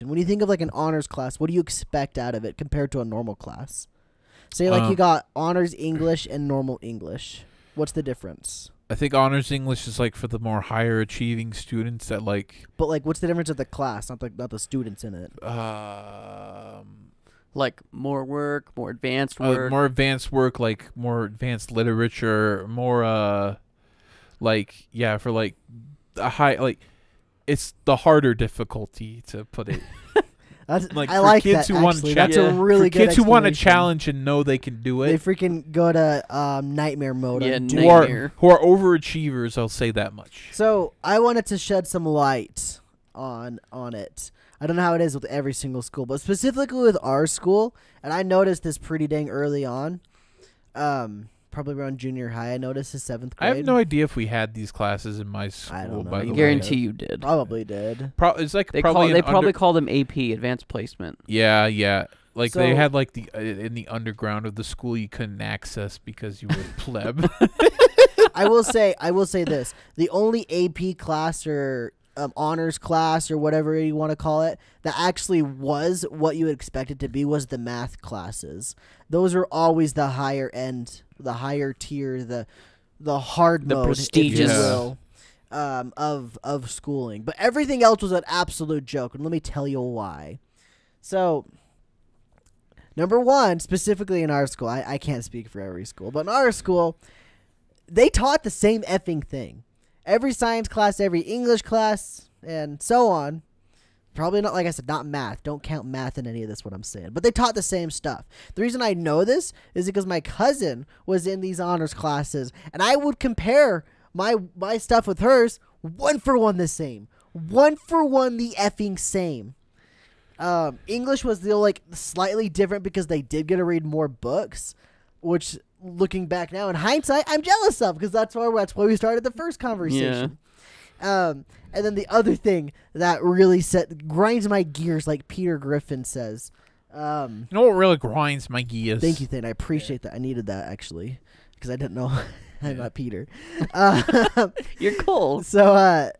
when you think of like an honors class, what do you expect out of it compared to a normal class? Say like Uh, you got honors English and normal English. What's the difference? I think honors English is like for the more higher achieving students that like But like, what's the difference of the class, not the not the students in it? um Like more work, more advanced uh, work. more advanced work, like more advanced literature, more uh like yeah, for like a high like it's the harder difficulty to put it. That's, Like, I for like kids that. who want actually. cha- That's Yeah. a really for good. kids who want a challenge and know they can do it. They freaking go to um, nightmare mode. Yeah, and night- do Who are, who are overachievers, I'll say that much. So I wanted to shed some light on on it. I don't know how it is with every single school, but specifically with our school, and I noticed this pretty dang early on. Um, probably around junior high, I noticed his seventh grade. I have no idea if we had these classes in my school. know. By I the way, Guarantee you did. Probably did. Pro- it's like They probably call an they probably under- call them AP, advanced placement. yeah, yeah. Like they had like the uh, in the underground of the school you couldn't access because you were pleb. I will say, I will say this: the only AP class or um, honors class or whatever you want to call it that actually was what you would expect it to be was the math classes. Those are always the higher end, the higher tier, the the hard The mode, prestigious. if you will, um, of of schooling. But everything else was an absolute joke, and let me tell you why. So. Number one, specifically in our school, I, I can't speak for every school, but in our school, they taught the same effing thing. Every science class, every English class, and so on. Probably not, like I said, not math. Don't count math in any of this, what I'm saying. But they taught the same stuff. The reason I know this is because my cousin was in these honors classes, and I would compare my my stuff with hers one for one the same. One for one the effing same. Um, English was the like slightly different because they did get to read more books, which looking back now in hindsight, I'm jealous of because that's why that's why we started the first conversation. Yeah. Um, and then the other thing that really set grinds my gears, like Peter Griffin says. Um, you know what really grinds my gears? thank you, Thane. I appreciate that. I needed that actually because I didn't know I'm not Peter. Uh, You're cool. so uh,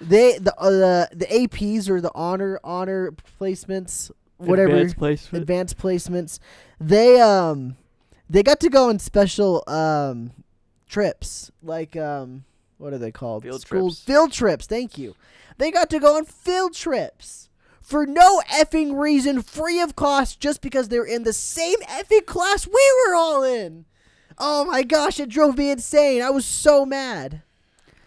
they the uh, the the APs or the honor honor placements, whatever Advanced placement. advanced placements, they um they got to go on special um trips like um what are they called? Field School trips. field trips. Thank you. They got to go on field trips for no effing reason, free of cost, just because they're in the same effing class we were all in. Oh my gosh, it drove me insane. I was so mad.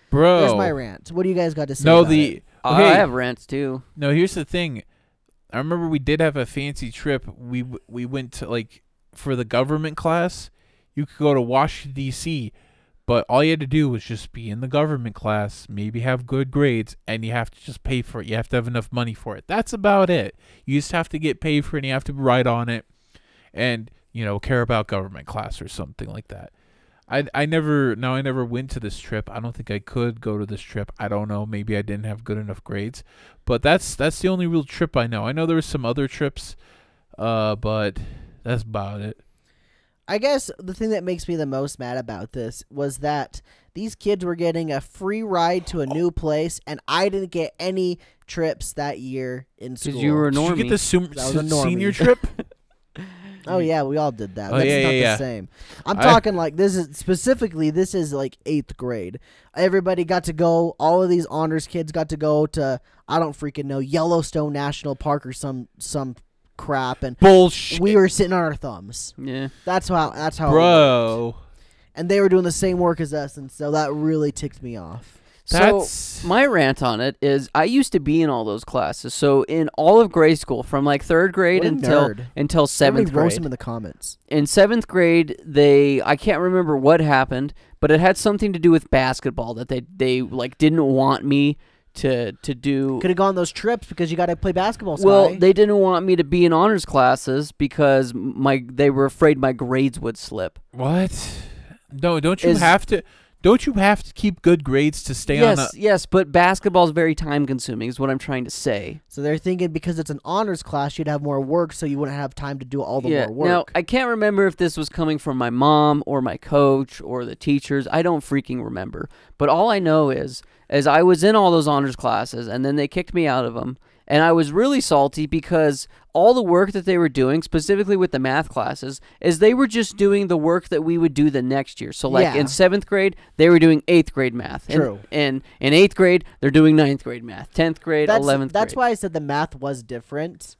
bro. There's my rant. What do you guys got to say? no, about the it? Uh, okay. I have rants too. No, here's the thing. I remember we did have a fancy trip. We we went to like for the government class. You could go to Washington D.C., but all you had to do was just be in the government class, maybe have good grades, and you have to just pay for it. You have to have enough money for it. That's about it. You just have to get paid for it. and You have to write on it, and you know care about government class or something like that. I I never now I never went to this trip. I don't think I could go to this trip. I don't know. Maybe I didn't have good enough grades. But that's that's the only real trip I know. I know there was some other trips, uh, but that's about it. I guess the thing that makes me the most mad about this was that these kids were getting a free ride to a new place, and I didn't get any trips that year in school. Because you were a Did you get the sum- That was senior trip? Oh yeah, we all did that. Oh, That's yeah, not yeah, the yeah. same. I'm I- talking like this is specifically this is like eighth grade. Everybody got to go. All of these honors kids got to go to I don't freaking know Yellowstone National Park or some some crap, and Bullshit, we were sitting on our thumbs. yeah. That's how. That's how. it bro. And they were doing the same work as us, and so that really ticked me off. That's So my rant on it is I used to be in all those classes. So in all of grade school, from like third grade until nerd. until Somebody seventh roast grade. him in the comments. in seventh grade, they I can't remember what happened, but it had something to do with basketball that they they like didn't want me to to do. Could have gone those trips because you got to play basketball. Well, they didn't want me to be in honors classes because my they were afraid my grades would slip. what? No, don't you Is- have to? Don't you have to keep good grades to stay yes, on a? yes, but basketball is very time consuming. Is what I'm trying to say. so they're thinking because it's an honors class, you'd have more work, so you wouldn't have time to do all the yeah. more work. Now I can't remember if this was coming from my mom or my coach or the teachers. I don't freaking remember. But all I know is, as I was in all those honors classes, and then they kicked me out of them, And I was really salty because all the work that they were doing, specifically with the math classes, is they were just doing the work that we would do the next year. So, like Yeah. in seventh grade, they were doing eighth grade math. And- True. And, in eighth grade, they're doing ninth grade math. Tenth grade, That's eleventh that's grade. why I said the math was different.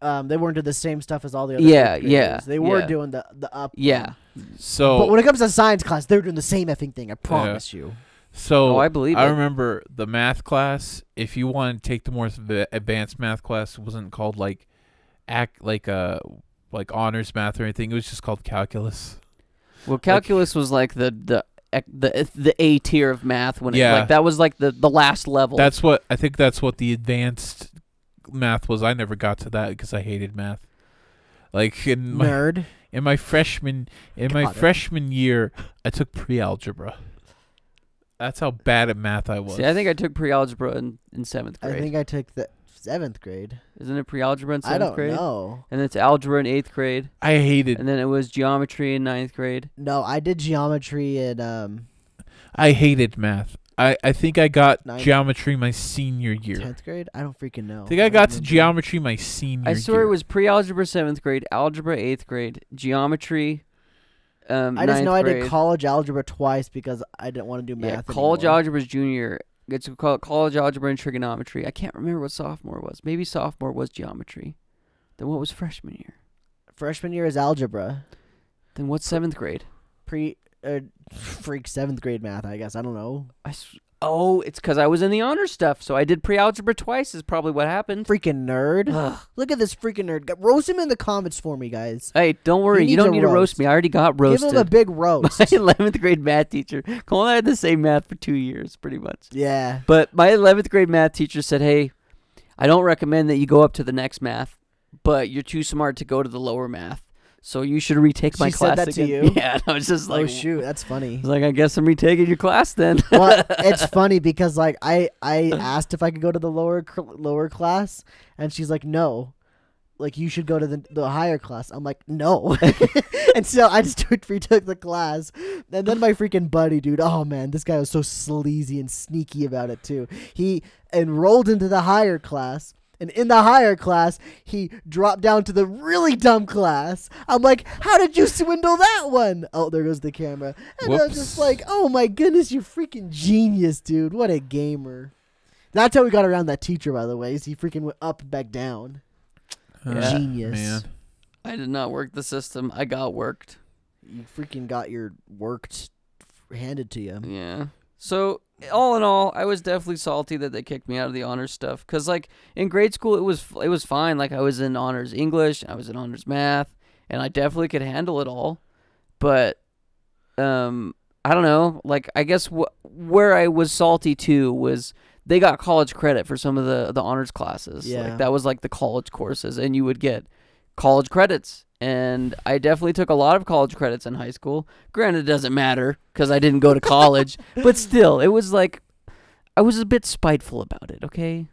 Um, they weren't doing the same stuff as all the other. Yeah, fifth yeah. They were yeah. doing the the up. Yeah. So But when it comes to science class, they're doing the same effing thing. I promise you. So Oh, I believe I it. remember the math class. If you wanted to take the more advanced math class, wasn't called like act like uh like honors math or anything. It was just called calculus. Well, calculus was like the the the the A tier of math when it, Yeah. like that was like the the last level. That's what I think. That's what the advanced math was. I never got to that because I hated math. Like in my Nerd. in my freshman in my Got it. freshman year, I took pre-algebra. That's how bad at math I was. See, I think I took pre-algebra in, in seventh grade. I think I took the seventh grade. Isn't it pre-algebra in seventh I seventh don't grade? know. And it's algebra in eighth grade, I hated and then it was geometry in ninth grade. No, I did geometry in um I hated math. I, I think I got Ninth. geometry my senior year. tenth grade. I don't freaking know. I think I don't got to remember. geometry my senior I swear year. it was pre-algebra seventh grade, algebra eighth grade, geometry. Um, I just know I did college algebra twice because I didn't want to do Yeah, math. college anymore. algebra is junior. It's called college algebra and trigonometry. I can't remember what sophomore was. Maybe sophomore was geometry. Then what was freshman year? Freshman year is algebra. Then what's seventh grade? Pre uh, freak seventh grade math. I guess I don't know. I oh, it's because I was in the honors stuff, so I did pre-algebra twice. Is probably what happened. Freaking nerd. Ugh. Look at this freaking nerd. Roast him in the comments for me, guys. Hey, don't worry. You don't need to roast roast. me. I already got roasted. Give him a big My 11th grade math teacher. Cole and I had the same math for two years, pretty much. yeah. But my 11th grade math teacher said, "Hey, I don't recommend that you go up to the next math, but you're too smart to go to the lower math. So you should retake my She said class that to you? Yeah, I was just oh, like, oh shoot, that's I funny. was like, I guess I'm retaking your class then. well, it's funny because like I I asked if I could go to the lower lower class, and she's like, no, like you should go to the the higher class. I'm like, no, and so I just took retook the class, and then my freaking buddy, dude. Oh man, this guy was so sleazy and sneaky about it too. He enrolled into the higher class. And in the higher class, he dropped down to the really dumb class. I'm like, how did you swindle that one? Oh, there goes the camera. And I'm just like, oh my goodness, you freaking genius, dude. What a gamer. That's how we got around that teacher, by the way. Is he freaking went up and back down. Yeah. Genius. Man. I did not work the system. I got worked. You freaking got your worked handed to you. Yeah. So all in all, I was definitely salty that they kicked me out of the honors stuff. Cause like in grade school, it was it was fine. Like I was in honors English, I was in honors math, and I definitely could handle it all. But um, I don't know. Like I guess wh- where I was salty too was they got college credit for some of the the honors classes. Yeah. Like that was like the college courses, and you would get college credits. And I definitely took a lot of college credits in high school. Granted, it doesn't matter because I didn't go to college, but still, it was like I was a bit spiteful about it. Okay,